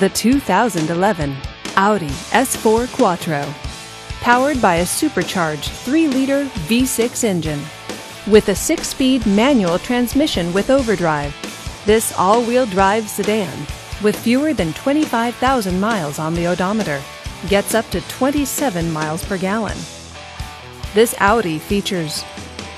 The 2011 Audi S4 Quattro. Powered by a supercharged 3 liter V6 engine. With a 6 speed manual transmission with overdrive, this all wheel drive sedan, with fewer than 25,000 miles on the odometer, gets up to 27 miles per gallon. This Audi features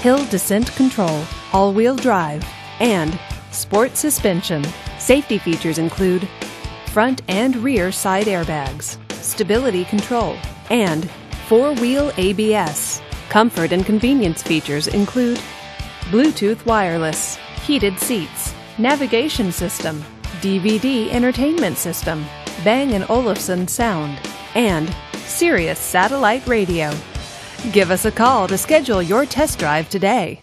hill descent control, all wheel drive, and sport suspension. Safety features include front and rear side airbags, stability control, and four wheel ABS. Comfort and convenience features include Bluetooth wireless, heated seats, navigation system, DVD entertainment system, Bang & Olufsen sound, and Sirius satellite radio. Give us a call to schedule your test drive today.